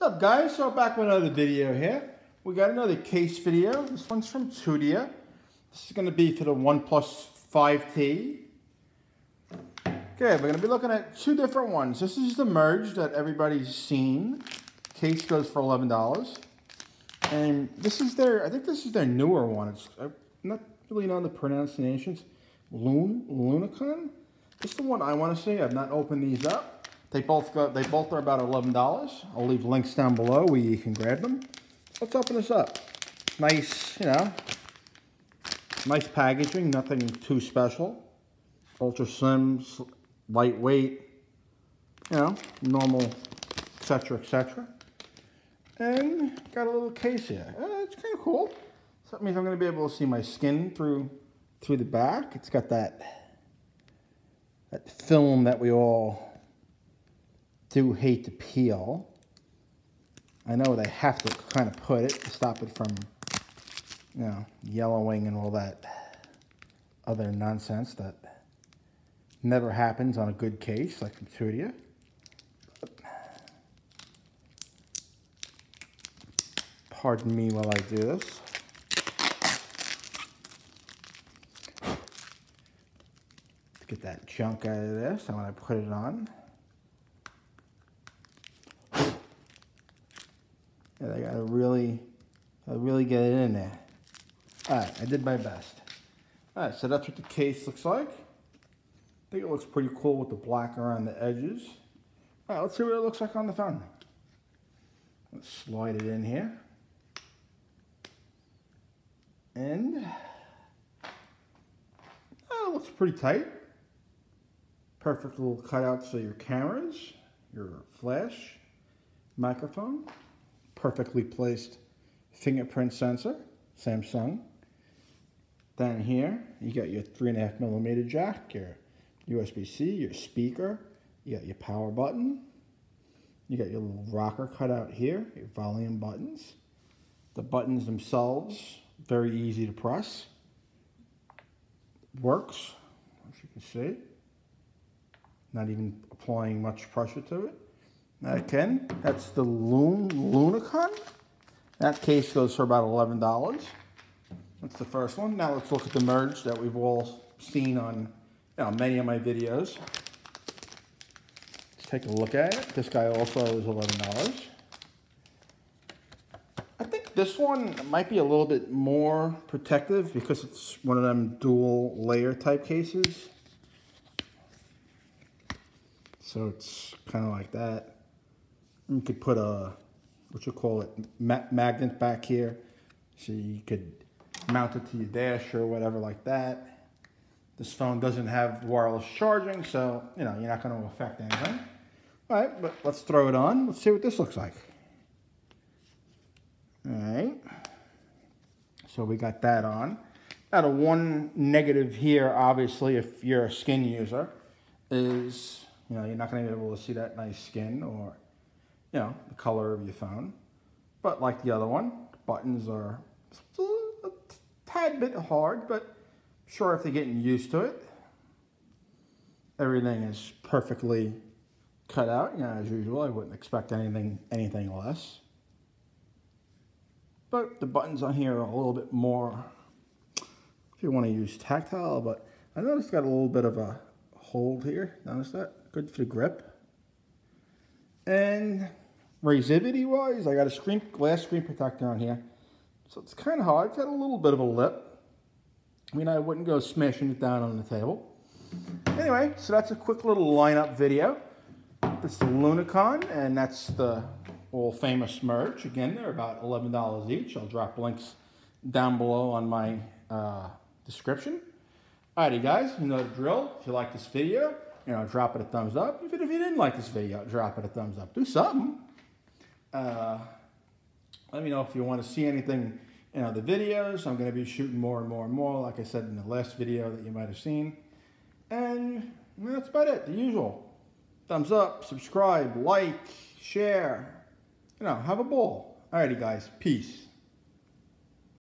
What's up guys? So back with another video here. We got another case video. This one's from Tudia. This is going to be for the OnePlus 5T. Okay, we're going to be looking at two different ones. This is the merge that everybody's seen. Case goes for $11. And this is their, I think this is their newer one. It's I'm not really know the pronunciations. Lun, Lunacon? This is the one I want to see. I've not opened these up. They both go, they both are about $11. I'll leave links down below where you can grab them. Let's open this up. Nice, you know, nice packaging, nothing too special. Ultra slim, lightweight, you know, normal, etc., etc. And got a little case here. Uh, it's kind of cool. So that means I'm going to be able to see my skin through through the back. It's got that that film that we all do hate to peel. I know they have to kind of put it to stop it from, you know, yellowing and all that other nonsense that never happens on a good case like Tudia. Pardon me while I do this. get that junk out of this, I'm going to put it on. I gotta really, gotta really get it in there. All right, I did my best. All right, so that's what the case looks like. I think it looks pretty cool with the black around the edges. All right, let's see what it looks like on the phone. Let's slide it in here. And oh, it looks pretty tight. Perfect little cutouts for your cameras, your flash, microphone perfectly placed fingerprint sensor, Samsung. Down here, you got your three and a half millimeter jack, your USB-C, your speaker, you got your power button, you got your little rocker cut out here, your volume buttons. The buttons themselves, very easy to press. Works, as you can see. Not even applying much pressure to it. Again, that's the Lun Lunacon. That case goes for about $11. That's the first one. Now let's look at the merge that we've all seen on you know, many of my videos. Let's take a look at it. This guy also is $11. I think this one might be a little bit more protective because it's one of them dual layer type cases. So it's kind of like that. You could put a, what you call it, ma magnet back here. So you could mount it to your dash or whatever like that. This phone doesn't have wireless charging, so, you know, you're not going to affect anything. All right, but let's throw it on. Let's see what this looks like. All right. So we got that on. Now the one negative here, obviously, if you're a skin user, is, you know, you're not going to be able to see that nice skin or you know, the color of your phone. But like the other one, buttons are a tad bit hard, but sure if they're getting used to it. Everything is perfectly cut out, you know, as usual. I wouldn't expect anything anything less. But the buttons on here are a little bit more, if you want to use tactile, but I noticed it's got a little bit of a hold here. Notice that? Good for the grip. And Resivity wise, I got a screen glass screen protector on here. So it's kind of hard. It's got a little bit of a lip. I mean, I wouldn't go smashing it down on the table. Anyway, so that's a quick little lineup video. It's the Lunacon, and that's the all famous merge. Again, they're about $11 each. I'll drop links down below on my uh, description. Alrighty guys, you know the drill. If you like this video, you know, drop it a thumbs up. Even if you didn't like this video, drop it a thumbs up. Do something. Uh, let me know if you want to see anything in other videos. I'm going to be shooting more and more and more, like I said in the last video that you might have seen. And that's about it, the usual. Thumbs up, subscribe, like, share. You know, have a ball. Alrighty, guys. Peace.